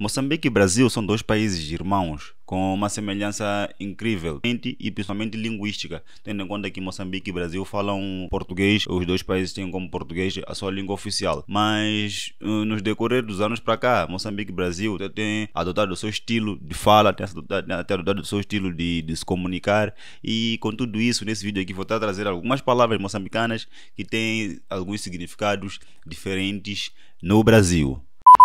Moçambique e Brasil são dois países irmãos com uma semelhança incrível e principalmente linguística, tendo em conta que Moçambique e Brasil falam português, os dois países têm como português a sua língua oficial. Mas eh, nos decorrer dos anos para cá, Moçambique e Brasil têm adotado o seu estilo de fala, têm adotado o seu estilo de, de se comunicar e com tudo isso, nesse vídeo aqui vou estar trazer algumas palavras moçambicanas que têm alguns significados diferentes no Brasil.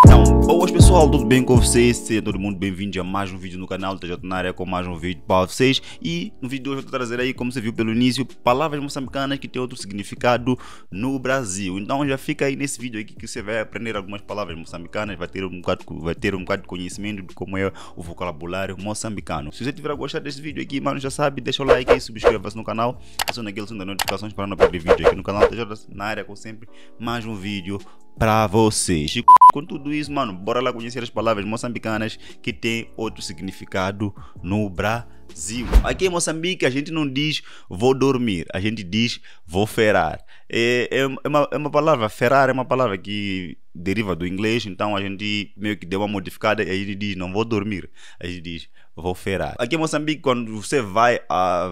Então, boas pessoal, tudo bem com vocês? Seja todo mundo bem-vindo a mais um vídeo no canal TJ na área com mais um vídeo para vocês e no vídeo de hoje eu vou trazer aí, como você viu pelo início, palavras moçambicanas que têm outro significado no Brasil. Então já fica aí nesse vídeo aqui que você vai aprender algumas palavras moçambicanas, vai ter um bocado, vai ter um bocado de conhecimento de como é o vocabulário moçambicano. Se você tiver gostado desse vídeo aqui, mano, já sabe, deixa o like aí, subscreva-se no canal, aciona aquele som das notificações para não perder vídeo aqui no canal TJ na área com sempre mais um vídeo para vocês. E com tudo isso, mano, bora lá conhecer as palavras moçambicanas que têm outro significado no Brasil. Aqui em Moçambique a gente não diz vou dormir, a gente diz vou ferar. É, é, é, uma, é uma palavra, ferar é uma palavra que deriva do inglês, então a gente meio que deu uma modificada e a gente diz não vou dormir, a gente diz vou ferar. Aqui em Moçambique, quando você vai,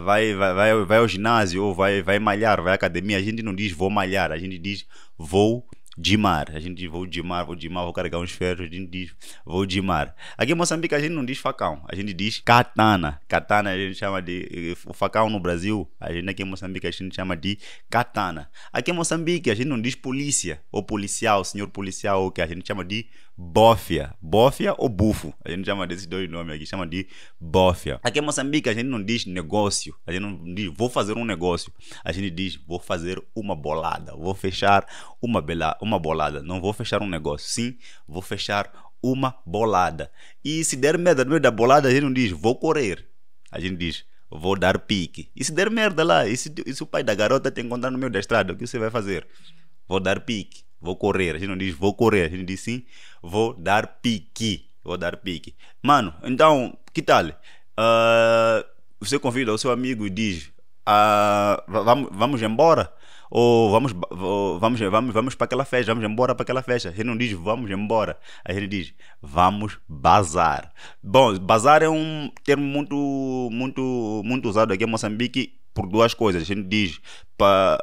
vai, vai, vai, vai ao ginásio ou vai, vai malhar, vai à academia, a gente não diz vou malhar, a gente diz vou Dimar, a gente diz vou dimar, vou dimar, vou carregar uns ferros, a gente diz vou dimar. Aqui em Moçambique a gente não diz facão, a gente diz katana. Katana a gente chama de. O facão no Brasil, a gente aqui em Moçambique a gente chama de katana. Aqui em Moçambique a gente não diz polícia ou policial, senhor policial, o que a gente chama de bófia. Bófia ou bufo, a gente chama desses dois nomes aqui, chama de bófia. Aqui em Moçambique a gente não diz negócio, a gente não diz vou fazer um negócio, a gente diz vou fazer uma bolada, vou fechar uma bela uma bolada. Não vou fechar um negócio. Sim, vou fechar uma bolada. E se der merda no meio da bolada, a gente não diz vou correr. A gente diz vou dar pique. E se der merda lá, e se, e se o pai da garota te encontrar no meio da estrada, o que você vai fazer? Vou dar pique. Vou correr. A gente não diz vou correr. A gente diz sim, vou dar pique. Vou dar pique. Mano, então, que tal? Uh, você convida o seu amigo e diz: uh, vamos, vamos embora? Ou vamos, vamos, vamos, vamos para aquela festa, vamos embora para aquela festa. A gente não diz vamos embora, a gente diz vamos bazar. Bom, bazar é um termo muito, muito, muito usado aqui em Moçambique por duas coisas. A gente diz para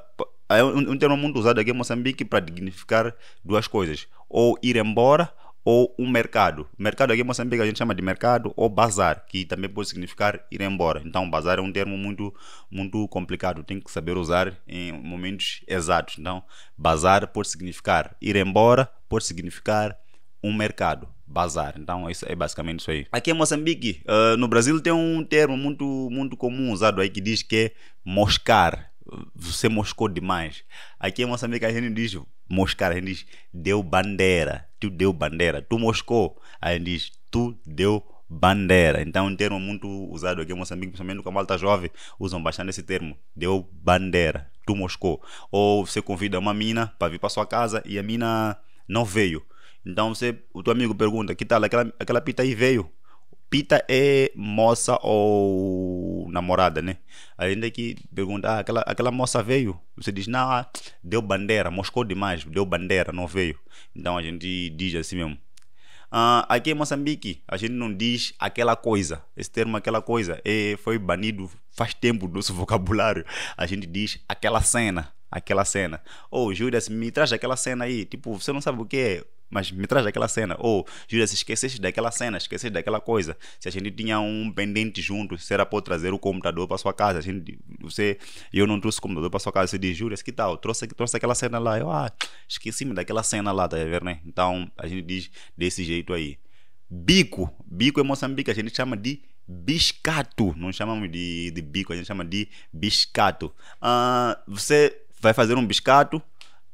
é um, um termo muito usado aqui em Moçambique para dignificar duas coisas: ou ir embora ou um mercado. Mercado aqui em Moçambique a gente chama de mercado ou bazar, que também pode significar ir embora. Então, bazar é um termo muito, muito complicado, tem que saber usar em momentos exatos. Então, bazar pode significar ir embora, pode significar um mercado, bazar. Então, isso é basicamente isso aí. Aqui em Moçambique, uh, no Brasil tem um termo muito, muito comum usado aí que diz que é moscar. Você moscou demais. Aqui em Moçambique a gente diz moscar, a gente diz deu bandeira, tu deu bandeira, tu moscou, a gente diz tu deu bandeira. Então, um termo muito usado aqui em Moçambique, principalmente com a malta jovem, usam bastante esse termo, deu bandeira, tu moscou. Ou você convida uma mina para vir para sua casa e a mina não veio. Então, você, o teu amigo pergunta, que tal, aquela, aquela pita aí veio? Pita é moça ou namorada, né? A gente aqui pergunta, ah, aquela, aquela moça veio? Você diz, não, ah, deu bandeira, moscou demais, deu bandeira, não veio. Então a gente diz assim mesmo. Uh, aqui em Moçambique, a gente não diz aquela coisa. Esse termo, aquela coisa, é, foi banido faz tempo do nosso vocabulário. A gente diz aquela cena, aquela cena. Ou, Júlia, me traz aquela cena aí. Tipo, você não sabe o que é mas me traz aquela cena. Ou, oh, se esqueceste daquela cena, esqueceste daquela coisa. Se a gente tinha um pendente junto, se era para trazer o computador para sua casa, a gente, você, eu não trouxe o computador para sua casa, você diz, Júlia, que tal? Trouxe, trouxe aquela cena lá. Eu, ah, esqueci-me daquela cena lá, tá vendo, né? Então, a gente diz desse jeito aí. Bico. Bico em Moçambique, a gente chama de biscato. Não chamamos de, de bico, a gente chama de biscato. Uh, você vai fazer um biscato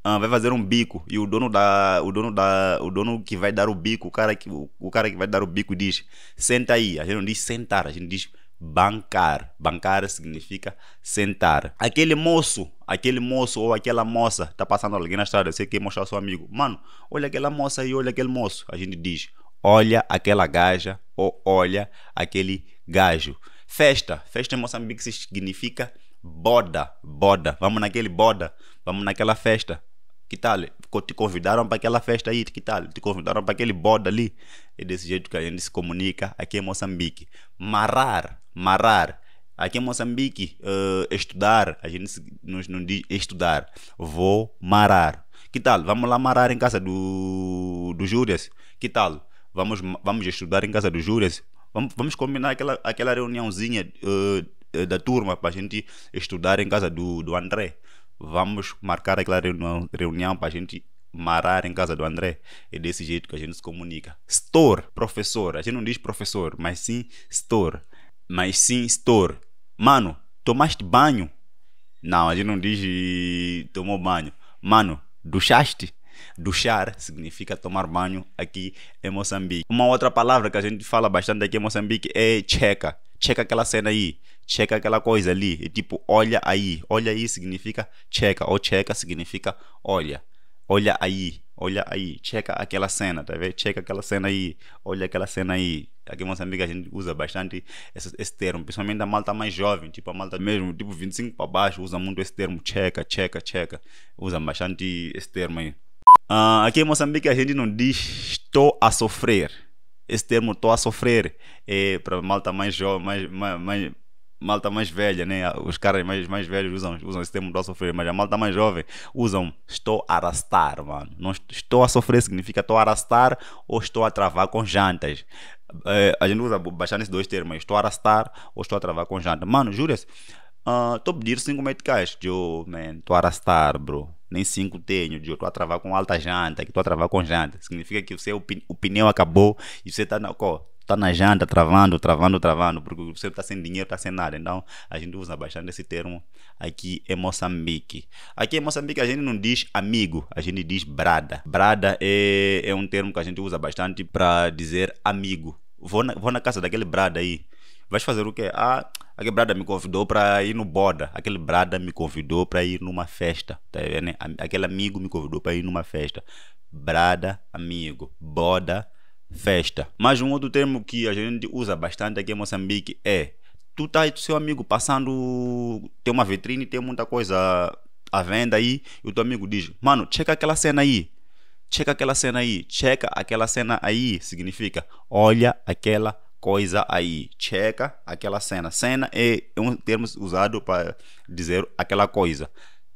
ah, vai fazer um bico. E o dono da o dono da o dono que vai dar o bico o cara que o, o cara que vai dar o bico diz senta aí. A gente não diz sentar a gente diz bancar. Bancar significa sentar. Aquele moço aquele moço ou aquela moça tá passando alguém na estrada você quer mostrar ao seu amigo. Mano olha aquela moça aí olha aquele moço. A gente diz olha aquela gaja ou olha aquele gajo. Festa. Festa em Moçambique significa boda boda vamos naquele boda vamos naquela festa Que tal? Te convidaram para aquela festa aí, que tal? Te convidaram para aquele bode ali. É desse jeito que a gente se comunica aqui em Moçambique. Marar, marar. Aqui em Moçambique, uh, estudar, a gente nos não diz estudar. Vou marar. Que tal? Vamos lá marar em casa do, do Júrias? Que tal? Vamos, vamos estudar em casa do Júrias? Vamos, vamos combinar aquela, aquela reuniãozinha uh, da turma para a gente estudar em casa do, do André. Vamos marcar aquela reunião, para a gente marar em casa do André. É desse jeito que a gente se comunica. Store, professor. A gente não diz professor, mas sim store. Mas sim store. Mano, tomaste banho? Não, a gente não diz tomou banho. Mano, duchaste? Duchar significa tomar banho aqui em Moçambique. Uma outra palavra que a gente fala bastante aqui em Moçambique é checa. Checa aquela cena aí. Checa aquela coisa ali. É tipo, olha aí. Olha aí significa checa. Ou checa significa olha. Olha aí. Olha aí. Checa aquela cena, tá vendo? Checa aquela cena aí. Olha aquela cena aí. Aqui em Moçambique a gente usa bastante esse, esse, termo, principalmente a malta mais jovem, tipo a malta mesmo, tipo 25 para baixo, usa muito esse termo, checa, checa, checa. Usa bastante esse termo aí. Uh, aqui em Moçambique a gente não diz estou a sofrer. Esse termo estou a sofrer é para malta mais jovem, mais, mais, mais, malta mais velha, né? Os caras mais, mais velhos usam, usam esse termo estou a sofrer, mas a malta mais jovem usam estou a arrastar, mano. Não, estou a sofrer significa estou a arrastar ou estou a travar com jantas. É, a gente usa bastante esses dois termos, estou a arrastar ou estou a travar com jantas. Mano, juras? Estou uh, a pedir 5 meticais. Eu, man, estou a arrastar, bro nem 5 tenho, eu estou a travar com alta janta, estou a travar com janta. Significa que o seu o pneu acabou e você está na, tá na janta travando, travando, travando, porque você está sem dinheiro, está sem nada. Então a gente usa bastante esse termo aqui em Moçambique. Aqui em Moçambique a gente não diz amigo, a gente diz brada. Brada é, é um termo que a gente usa bastante para dizer amigo. Vou na, vou na casa daquele brada aí. Vais fazer o quê? Ah, aquele brada me convidou para ir no boda. Aquele brada me convidou para ir numa festa. Tá vendo? Aquele amigo me convidou para ir numa festa. Brada, amigo. Boda, festa. Mas um outro termo que a gente usa bastante aqui em Moçambique é tu tá seu amigo passando, tem uma vitrine, tem muita coisa à venda aí, e o teu amigo diz, mano, checa aquela cena aí, checa aquela cena aí, checa aquela cena aí, significa, olha aquela coisa aí. Checa aquela cena. Cena é um termo usado para dizer aquela coisa.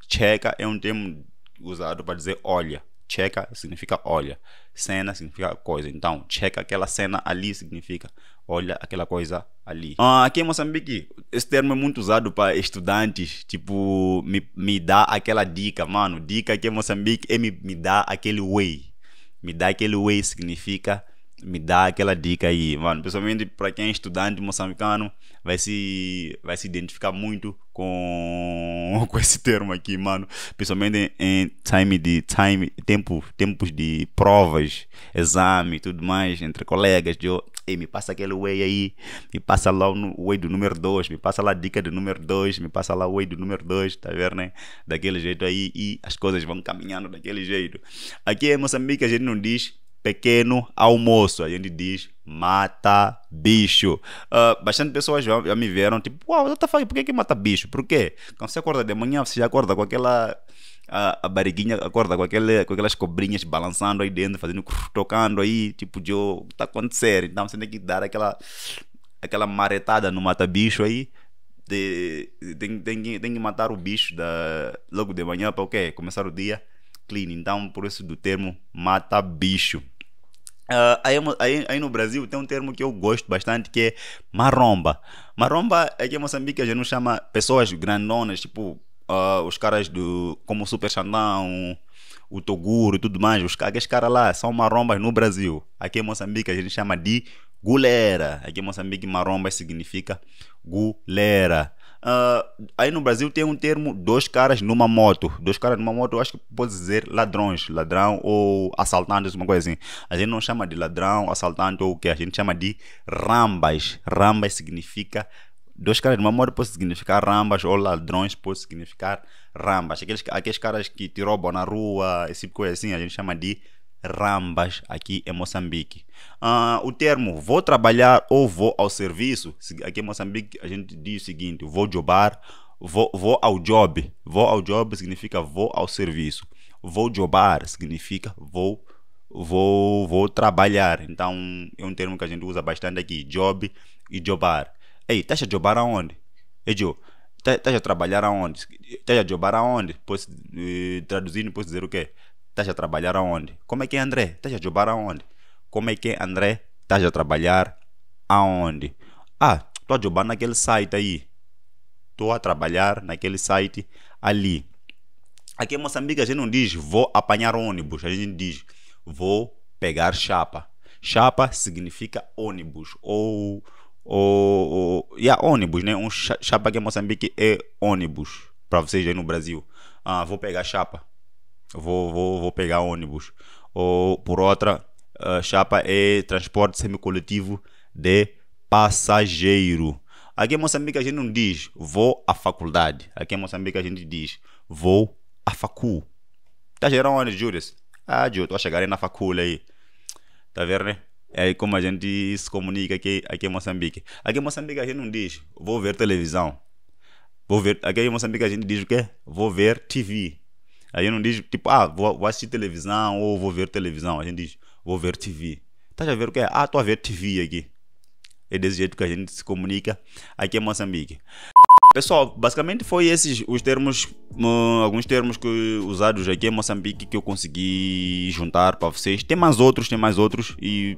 Checa é um termo usado para dizer olha. Checa significa olha. Cena significa coisa. Então, checa aquela cena ali significa olha aquela coisa ali. Ah, aqui em Moçambique, esse termo é muito usado para estudantes. Tipo, me, me dá aquela dica, mano. Dica aqui em Moçambique é me, me dá aquele way. Me dá aquele way significa me dá aquela dica aí, mano. Principalmente para quem é estudante moçambicano, vai se, vai se identificar muito com, com esse termo aqui, mano. Principalmente em time de time, tempo, tempos de provas, exame e tudo mais, entre colegas. De, Ei, me passa aquele way aí, me passa lá o way do número 2, me passa lá a dica do número 2, me passa lá o way do número 2, tá vendo, né? Daquele jeito aí e as coisas vão caminhando daquele jeito. Aqui em Moçambique a gente não diz pequeno almoço. A gente diz mata bicho. Uh, bastante pessoas já, já, me viram, tipo, uau, wow, tá por que, que mata bicho? Por quê? Quando você acorda de manhã, você já acorda com aquela. A, a barriguinha acorda com, aquele, com aquelas cobrinhas balançando aí dentro, fazendo tocando aí, tipo, de o que tá acontecendo? Então você tem que dar aquela, aquela maretada no mata-bicho aí. De, tem, tem, tem que matar o bicho da, logo de manhã para o quê? Começar o dia clean. Então, por isso do termo mata bicho. Uh, aí, aí, aí, no Brasil tem um termo que eu gosto bastante que é maromba. Maromba aqui em Moçambique a gente não chama pessoas grandonas, tipo uh, os caras do como o Super Xandão, o Toguro e tudo mais. Os, aqueles caras lá são marombas no Brasil. Aqui em Moçambique a gente chama de gulera. Aqui em Moçambique maromba significa gulera. Uh, aí no Brasil tem um termo dois caras numa moto. Dois caras numa moto, eu acho que pode dizer ladrões, ladrão ou assaltantes, uma coisa assim. A gente não chama de ladrão, assaltante ou o que? A gente chama de rambas. Rambas significa. Dois caras numa moto pode significar rambas ou ladrões pode significar rambas. Aqueles, aqueles caras que te roubam na rua, esse tipo de coisa assim, a gente chama de rambas aqui em Moçambique. Uh, o termo vou trabalhar ou vou ao serviço, aqui em Moçambique a gente diz o seguinte: vou jobar, vou, vou ao job. Vou ao job significa vou ao serviço. vou jobar significa vou vou vou trabalhar. Então é um termo que a gente usa bastante aqui, job e jobar. Ei, estás a jobar aonde? Ei, Joe, estás a trabalhar aonde? Estás a jobar aonde? Posso eh, traduzindo, posso dizer o quê? Estás a trabalhar aonde? Como é que é André? Estás a jobar aonde? Como é que é André? Estás a trabalhar aonde? Ah, estou a jobar naquele site aí. Estou a trabalhar naquele site ali. Aqui em Moçambique a gente não diz vou apanhar ônibus, a gente diz vou pegar chapa. Chapa significa ônibus ou ou, ou yeah, ônibus, né? Um chapa aqui em Moçambique é ônibus para vocês aí no Brasil. Ah, vou pegar chapa. Vou, vou, vou pegar ônibus. Ou por outra, uh, chapa é transporte semicoletivo de passageiro. Aqui em Moçambique a gente não diz vou à faculdade. Aqui em Moçambique a gente diz vou à facu. Tá gerando onde, Július? Ah, Júlio, tô a chegar na facul aí. Tá vendo, né? É como a gente se comunica aqui, aqui em Moçambique. Aqui em Moçambique a gente não diz vou ver televisão. Vou ver, aqui em Moçambique a gente diz o quê? Vou ver TV. Aí não diz tipo, ah, vou, vou assistir televisão ou vou ver televisão. A gente diz vou ver TV. Tá a ver o quê? Ah, tô a ver TV aqui. É desse jeito que a gente se comunica aqui em Moçambique. Pessoal, basicamente foi esses os termos, uh, alguns termos que usados aqui em Moçambique que eu consegui juntar para vocês. Tem mais outros, tem mais outros e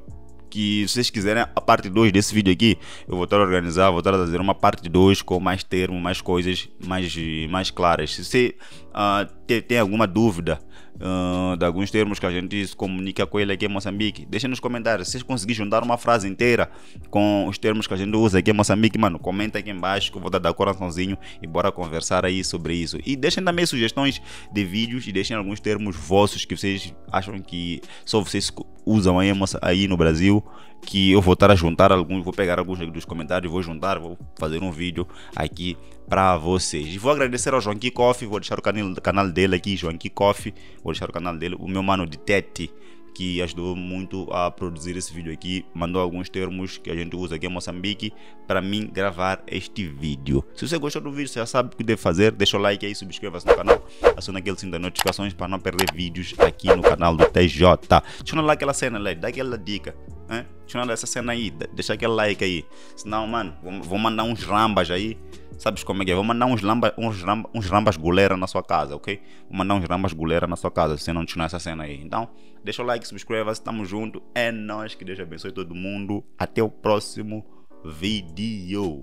que se vocês quiserem a parte 2 desse vídeo aqui, eu vou estar a organizar, vou estar a fazer uma parte 2 com mais termos, mais coisas mais, mais claras. Se você uh, tem, tem alguma dúvida uh, de alguns termos que a gente se comunica com ele aqui em Moçambique, deixem nos comentários. Se vocês conseguirem juntar uma frase inteira com os termos que a gente usa aqui em Moçambique, mano, comenta aqui embaixo que eu vou dar coraçãozinho e bora conversar aí sobre isso. E deixem também sugestões de vídeos e deixem alguns termos vossos que vocês acham que só vocês usam aí, aí no Brasil que eu vou estar a juntar alguns, vou pegar alguns dos comentários, vou juntar, vou fazer um vídeo aqui para vocês. E vou agradecer ao João Coffee, vou deixar o canal, dele aqui, João Coffee, vou deixar o canal dele, o meu mano de Tete, que ajudou muito a produzir esse vídeo aqui, mandou alguns termos que a gente usa aqui em Moçambique para mim gravar este vídeo. Se você gostou do vídeo, você já sabe o que deve fazer, deixa o like aí, subscreva-se no canal, aciona aquele sininho das notificações para não perder vídeos aqui no canal do TJ. Deixa lá aquela cena, dá aquela dica, né? Eu essa cena aí, deixa aquele like aí, senão, mano, vou, mandar uns rambas aí Sabes como é que é? Vou mandar uns, lamba, uns, ramba, uns rambas goleira na sua casa, ok? Vou mandar uns rambas goleira na sua casa, se não tiver essa cena aí. Então, deixa o like, subscreva-se, tamo junto. É nós que Deus abençoe todo mundo. Até o próximo vídeo.